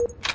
you